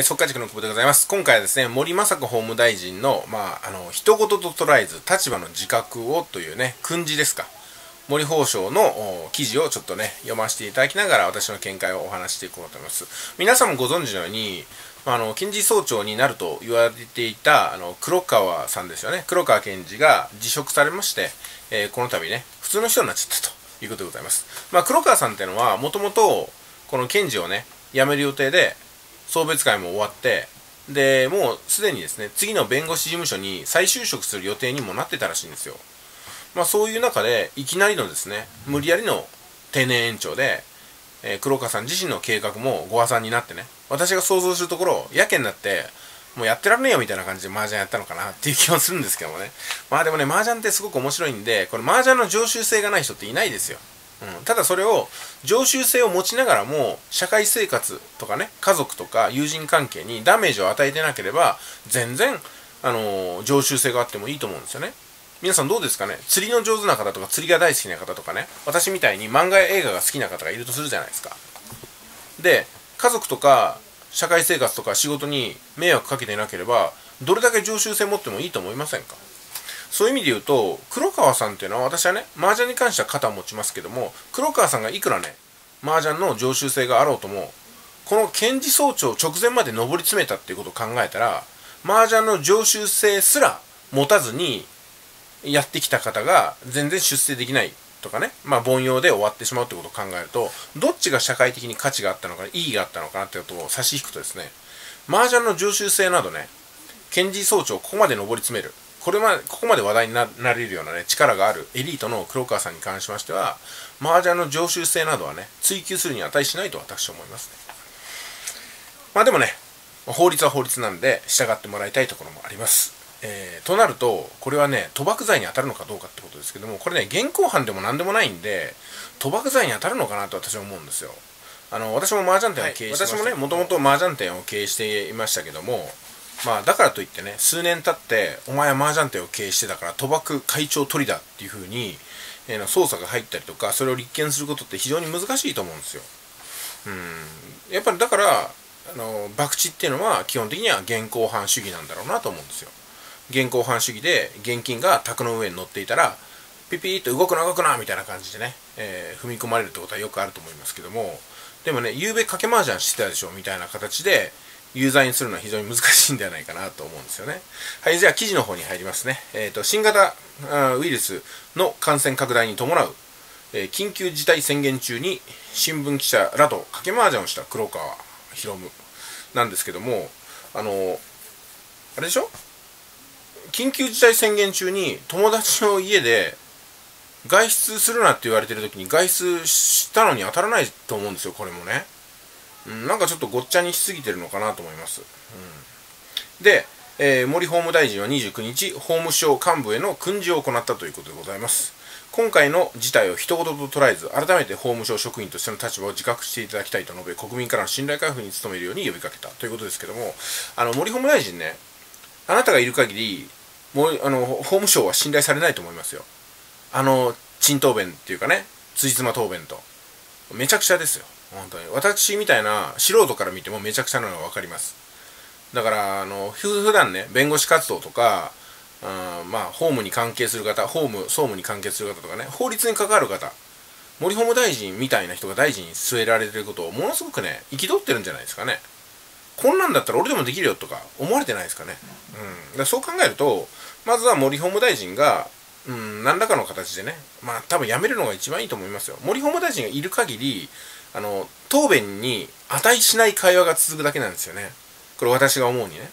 速稼塾の久保でございます。今回はですね、森雅子法務大臣の、まあ、あの、一言と捉えず、立場の自覚をというね、訓示ですか。森法省の記事をちょっとね、読ませていただきながら、私の見解をお話していこうと思います。皆さんもご存知のように、あの、検事総長になると言われていた、あの、黒川さんですよね。黒川検事が辞職されまして、えー、この度ね、普通の人になっちゃったということでございます。まあ、黒川さんっていうのは、もともと、この検事をね、辞める予定で、送別会も終わって、で、もうすでにですね、次の弁護士事務所に再就職する予定にもなってたらしいんですよ。まあそういう中で、いきなりのですね、無理やりの定年延長で、えー、黒川さん自身の計画もご破産になってね、私が想像するところ、やけになって、もうやってらんねえよみたいな感じで麻雀やったのかなっていう気はするんですけどもね。まあでもね、麻雀ってすごく面白いんで、これ麻雀の常習性がない人っていないですよ。うん、ただそれを常習性を持ちながらも社会生活とかね家族とか友人関係にダメージを与えてなければ全然、あのー、常習性があってもいいと思うんですよね。皆さんどうですかね？釣りの上手な方とか釣りが大好きな方とかね。私みたいに漫画や映画が好きな方がいるとするじゃないですか。で家族とか社会生活とか仕事に迷惑かけてなければどれだけ常習性持ってもいいと思いませんか？そういう意味で言うと、黒川さんっていうのは私はね、麻雀に関しては肩を持ちますけども、黒川さんがいくらね、麻雀の常習性があろうとも、この検事総長直前まで上り詰めたっていうことを考えたら、麻雀の常習性すら持たずにやってきた方が全然出世できないとかね、まあ凡庸で終わってしまうってことを考えると、どっちが社会的に価値があったのか、意義があったのかなってことを差し引くとですね、麻雀の常習性などね、検事総長をここまで上り詰める。これまで、ここまで話題になれるようなね、力があるエリートの黒川さんに関しましては、麻雀の常習性などはね、追求するに値しないと私は思いますね。まあでもね、法律は法律なんで、従ってもらいたいところもあります。えー、となると、これはね、賭博罪に当たるのかどうかってことですけども、これね、現行犯でも何でもないんで、賭博罪に当たるのかなと私は思うんですよ。あの、私も麻雀店を経営して、はい、私もね、もともと麻雀店を経営していましたけども、まあだからといってね数年経ってお前は麻雀店を経営してたから賭博会長取りだっていう風に、えー、捜査が入ったりとかそれを立件することって非常に難しいと思うんですよ。うん。やっぱりだからあの博打っていうのは基本的には現行犯主義なんだろうなと思うんですよ。現行犯主義で現金が卓の上に乗っていたらピピーと動くな動くなみたいな感じでね、えー、踏み込まれるってことはよくあると思いますけどもでもね、夕べ掛け麻雀してたでしょみたいな形で、ユーザーにするのは非常に難しいんではないかなと思うんですよね。はい、じゃあ記事の方に入りますね。えっ、ー、と、新型ウイルスの感染拡大に伴う、えー、緊急事態宣言中に新聞記者らと掛け麻雀をした黒川博夢なんですけども、あの、あれでしょ？緊急事態宣言中に友達の家で外出するなって言われてる時に外出したのに当たらないと思うんですよ、これもね。うん、なんかちょっとごっちゃにしすぎてるのかなと思います。うん、で、えー、森法務大臣は29日、法務省幹部への訓示を行ったということでございます。今回の事態を一言と捉えず、改めて法務省職員としての立場を自覚していただきたいと述べ、国民からの信頼回復に努めるように呼びかけたということですけども、あの森法務大臣ね、あなたがいる限り、もうあの法務省は信頼されないと思いますよ。あの、陳答弁っていうかね、辻褄答弁と。めちゃくちゃですよ。本当に。私みたいな素人から見てもめちゃくちゃなのが分かります。だからあの普段ね弁護士活動とかあまあ法務に関係する方法務総務に関係する方とかね法律に関わる方森法務大臣みたいな人が大臣に据えられてることをものすごくね憤ってるんじゃないですかね。こんなんだったら俺でもできるよとか思われてないですかね。うん。だそう考えるとまずは森法務大臣がうん、何らかの形でね、まあ多分辞めるのが一番いいと思いますよ。森法務大臣がいる限り、あの、答弁に値しない会話が続くだけなんですよね。これ私が思うにね。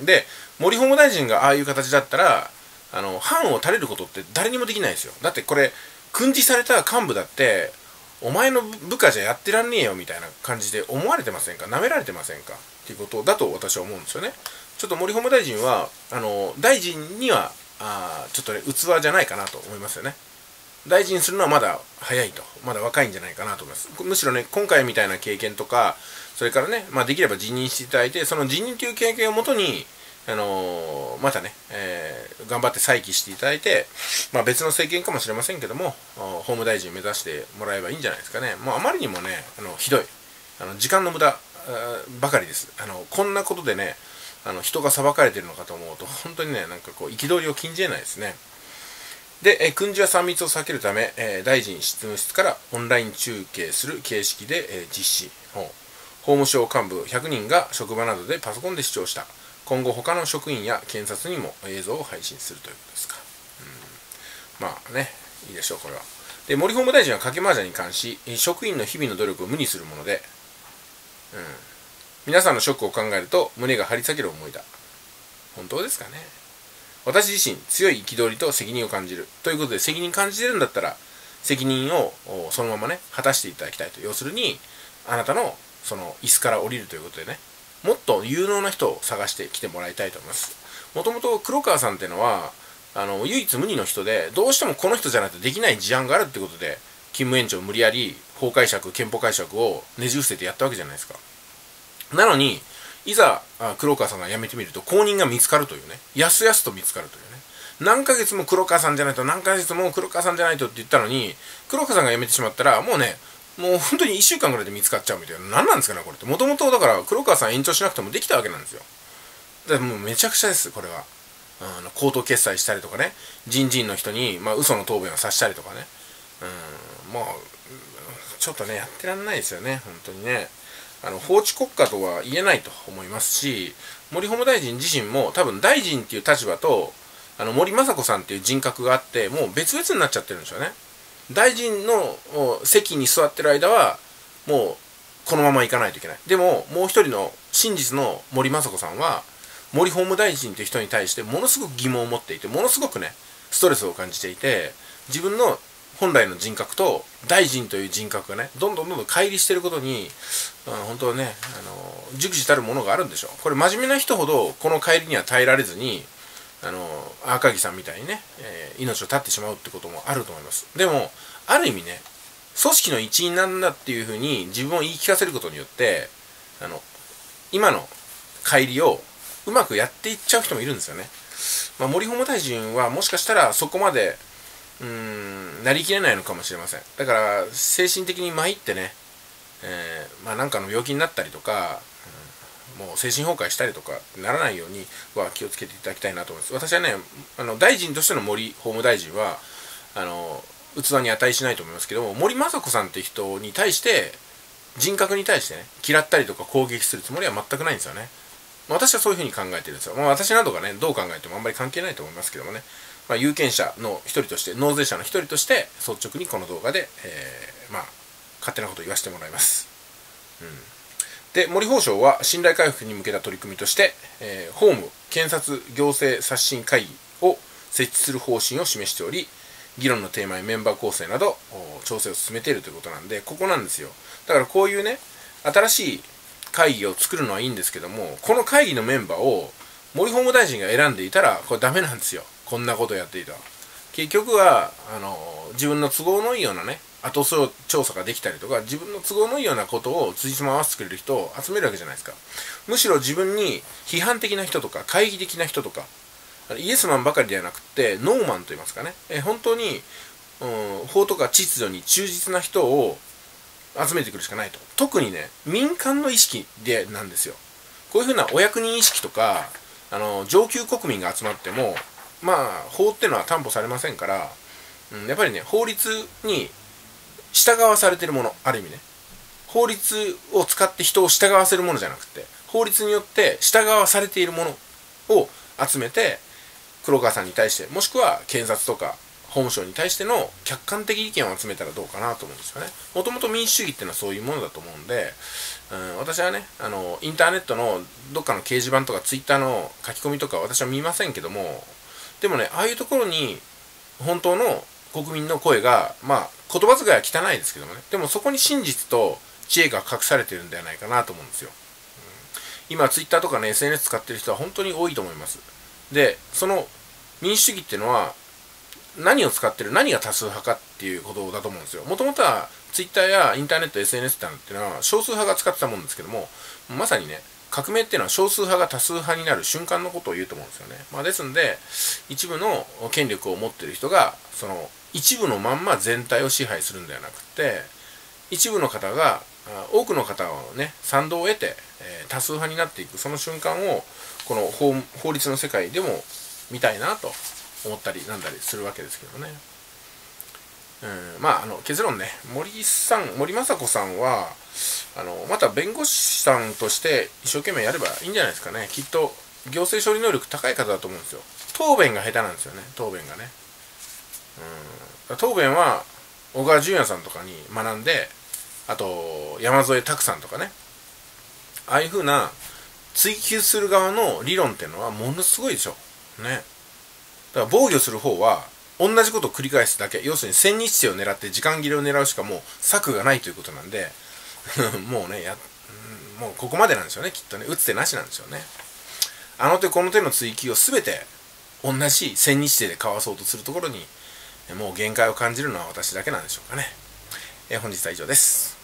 うん。で、森法務大臣がああいう形だったら、あの、藩を垂れることって誰にもできないですよ。だってこれ、訓示された幹部だって、お前の部下じゃやってらんねえよみたいな感じで思われてませんか？舐められてませんか？っていうことだと私は思うんですよね。ちょっと森法務大臣は、あの、大臣には、あちょっとね、器じゃないかなと思いますよね。大事にするのはまだ早いと。まだ若いんじゃないかなと思います。むしろね、今回みたいな経験とか、それからね、まあ、できれば辞任していただいて、その辞任という経験をもとに、あのー、またね、えー、頑張って再起していただいて、まあ、別の政権かもしれませんけども、法務大臣目指してもらえばいいんじゃないですかね。もうあまりにもね、あのひどい。あの時間の無駄ばかりですあのこんなことでねあの人が裁かれてるのかと思うと本当にねなんかこう憤りを禁じえないですねで、え訓示は3密を避けるため、え大臣執務室からオンライン中継する形式で、え実施。法務省幹部100人が職場などでパソコンで視聴した。今後他の職員や検察にも映像を配信するということですか、うん、まあねいいでしょうこれは。で森法務大臣は掛け麻雀に関し職員の日々の努力を無にするもので、うん、皆さんのショックを考えると胸が張り裂ける思いだ。本当ですかね。私自身強い憤りと責任を感じるということで責任感じてるんだったら責任をそのままね果たしていただきたいと。要するにあなたのその椅子から降りるということでねもっと有能な人を探してきてもらいたいと思います。もともと黒川さんっていうのはあの唯一無二の人でどうしてもこの人じゃないとできない事案があるってことで勤務延長無理やり法解釈憲法解釈をねじ伏せてやったわけじゃないですか。なのにいざ黒川さんが辞めてみると後任が見つかるというね。やすやすと見つかるというね。何ヶ月も黒川さんじゃないと何ヶ月も黒川さんじゃないとって言ったのに黒川さんが辞めてしまったらもうねもう本当に1週間ぐらいで見つかっちゃうみたいな。何なんですかねこれって。もともとだから黒川さん延長しなくてもできたわけなんですよ。だからもうめちゃくちゃですこれは。あの口頭決済したりとかね。人事院の人に、まあ、嘘の答弁をさせたりとかね。うんもうちょっとねやってらんないですよね本当にね。あの法治国家とは言えないと思いますし森法務大臣自身も多分大臣っていう立場とあの森雅子さんっていう人格があってもう別々になっちゃってるんですよね。大臣の席に座ってる間はもうこのまま行かないといけない。でももう一人の真実の森雅子さんは森法務大臣という人に対してものすごく疑問を持っていてものすごくねストレスを感じていて自分の本来の人格と大臣という人格がねどんどんどんどん乖離してることに、うん、本当はねあの熟知たるものがあるんでしょう。これ真面目な人ほどこの乖離には耐えられずにあの赤木さんみたいにね、えー、命を絶ってしまうってこともあると思います。でもある意味ね組織の一員なんだっていうふうに自分を言い聞かせることによってあの今の帰りをうまくやっていっちゃう人もいるんですよね、まあ、森法務大臣はもしかしたらそこまでうーんなりきれないのかもしれません。だから精神的に参ってね、えー、まあ、なんかの病気になったりとかもう精神崩壊したりとかならないようには気をつけていただきたいなと思います。私はねあの大臣としての森法務大臣はあの器に値しないと思いますけども森雅子さんって人に対して人格に対してね嫌ったりとか攻撃するつもりは全くないんですよね。私はそういうふうに考えてるんですよ、まあ、私などがねどう考えてもあんまり関係ないと思いますけどもね、まあ、有権者の一人として納税者の一人として率直にこの動画で、えー、まあ勝手なことを言わせてもらいます、うん。で森法省は信頼回復に向けた取り組みとして、えー、法務検察行政刷新会議を設置する方針を示しており議論のテーマやメンバー構成など調整を進めているということなんでここなんですよ。だからこういうね新しい会議を作るのはいいんですけどもこの会議のメンバーを森法務大臣が選んでいたらこれダメなんですよ。こんなことやっていた。結局はあの自分の都合のいいようなね後調査ができたりとか自分の都合のいいようなことを辻褄合わせてくれる人を集めるわけじゃないですか。むしろ自分に批判的な人とか懐疑的な人とかイエスマンばかりではなくてノーマンと言いますかね。え本当に、うん、法とか秩序に忠実な人を集めてくるしかないと。特にね民間の意識でなんですよ。こういうふうなお役人意識とかあの上級国民が集まってもまあ法っていうのは担保されませんから、うん、やっぱりね法律に従わされてるものある意味ね法律を使って人を従わせるものじゃなくて法律によって従わされているものを集めて黒川さんに対してもしくは検察とか法務省に対しての客観的意見を集めたらどうかなと思うんですよね。もともと民主主義っていうのはそういうものだと思うんで、うん、私はね、あの、インターネットのどっかの掲示板とかツイッターの書き込みとか私は見ませんけども、でもね、ああいうところに本当の国民の声が、まあ、言葉遣いは汚いですけどもね、でもそこに真実と知恵が隠されてるんではないかなと思うんですよ。うん、今、ツイッターとかね、SNS 使ってる人は本当に多いと思います。で、その民主主義っていうのは、何を使ってる、何が多数派かっていうことだと思うんですよ。もともとは、ツイッターやインターネット、SNS っていうのは、少数派が使ってたもんですけども、まさにね、革命っていうのは少数派が多数派になる瞬間のことを言うと思うんですよね。まあ、ですんで、一部の権力を持ってる人が、その、一部のまんま全体を支配するんではなくて、一部の方が多くの方をね賛同を得て、えー、多数派になっていくその瞬間をこの法法律の世界でも見たいなと思ったりなんだりするわけですけどね。うん、まああの結論ね。森さん森雅子さんはあのまた弁護士さんとして一生懸命やればいいんじゃないですかね。きっと行政処理能力高い方だと思うんですよ。答弁が下手なんですよね。答弁がね。うん。答弁は小川淳也さんとかに学んであと山添拓さんとかね。ああいう風な追求する側の理論っていうのはものすごいでしょ。ね。だから防御する方は同じことを繰り返すだけ。要するに千日手を狙って時間切れを狙うしかもう策がないということなんで もうねやもうここまでなんですよね。きっとね。打つ手なしなんですよね。あの手この手の追求を全て同じ千日手でかわそうとするところにもう限界を感じるのは私だけなんでしょうかね、え本日は以上です。